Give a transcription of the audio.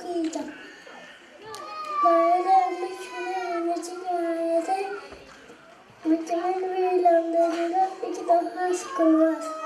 okuyacağım. Böyle mükemmel öğretim öğrede mükemmel bir ilanlarıyla bir kitap aşkım var.